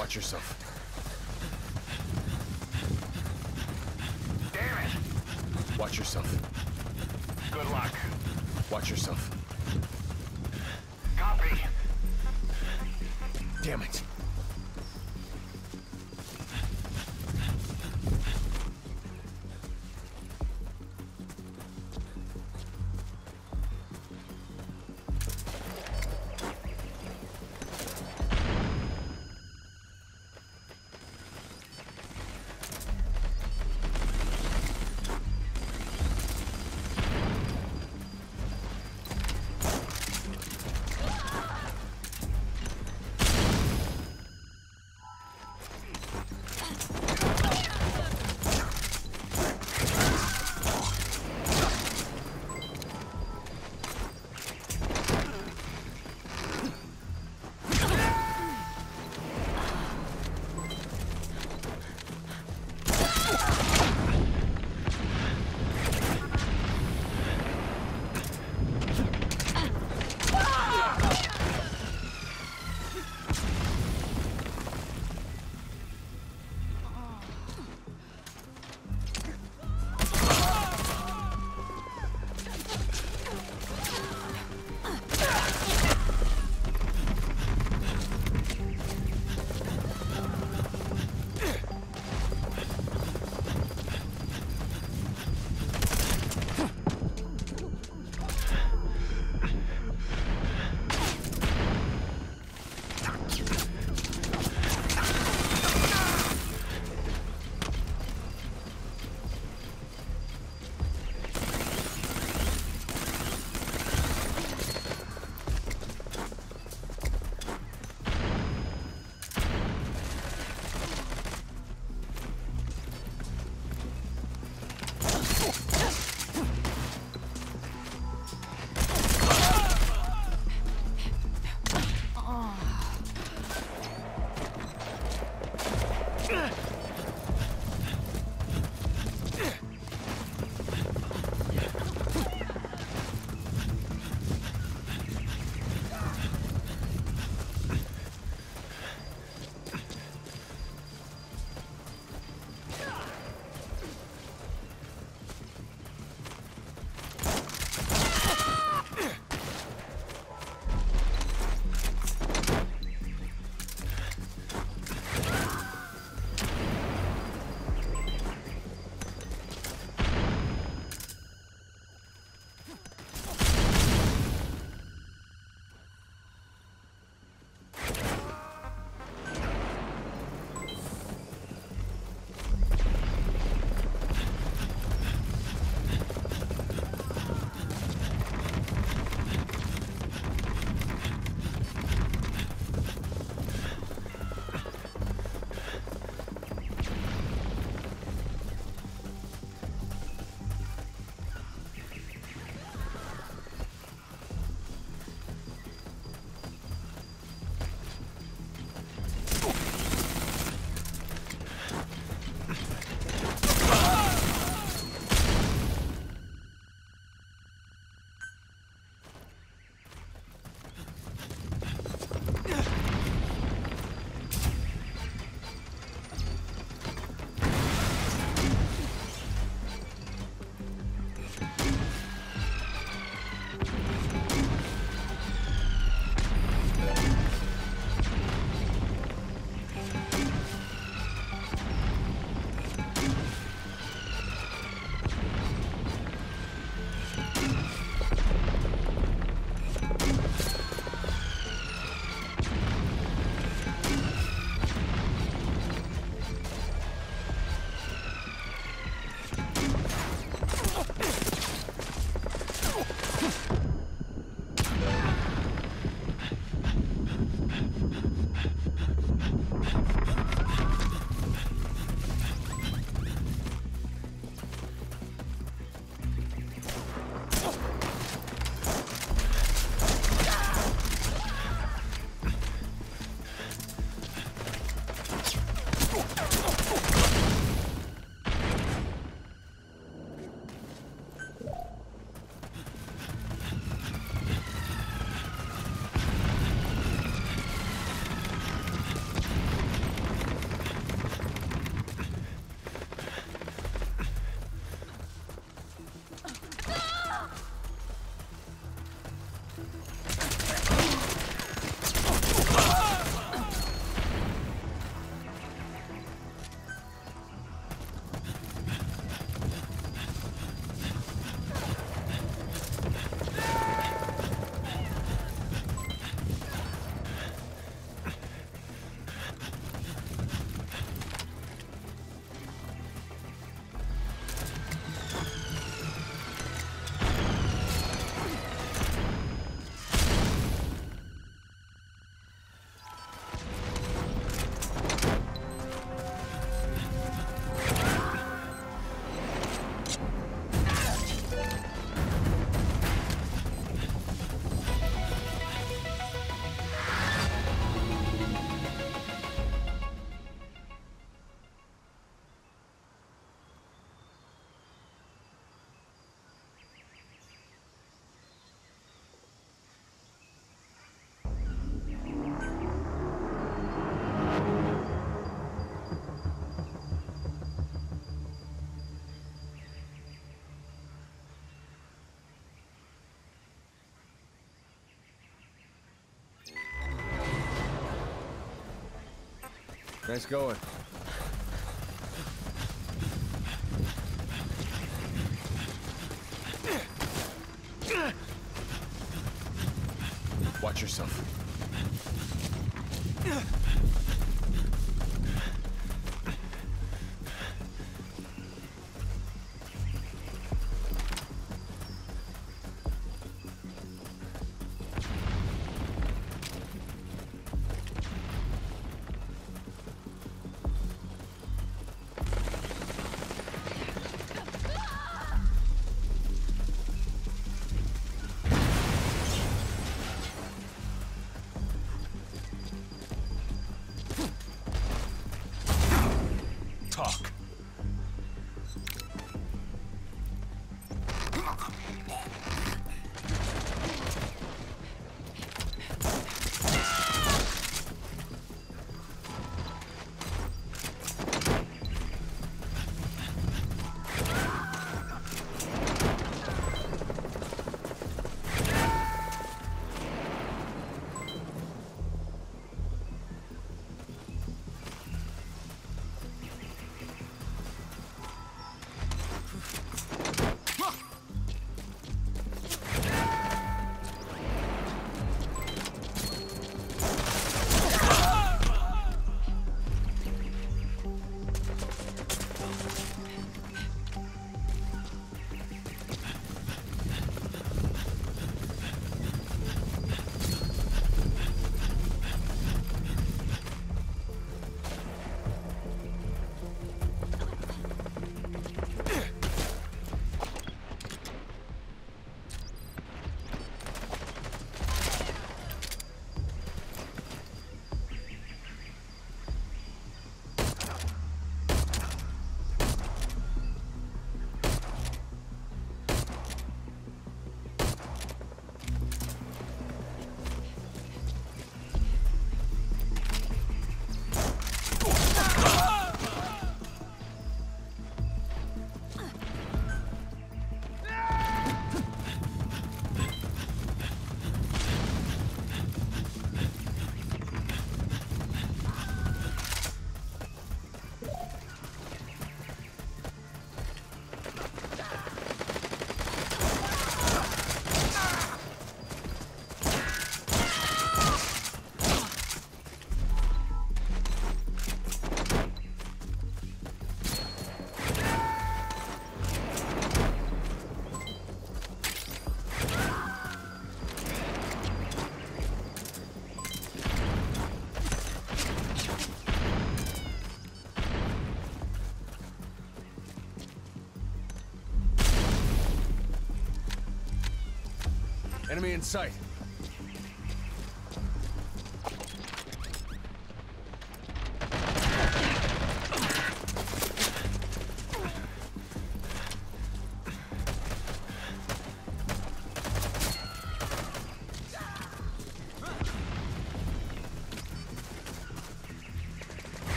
Watch yourself. Damn it! Watch yourself. Good luck. Watch yourself. Copy. Damn it. Ugh! Nice going. Enemy in sight.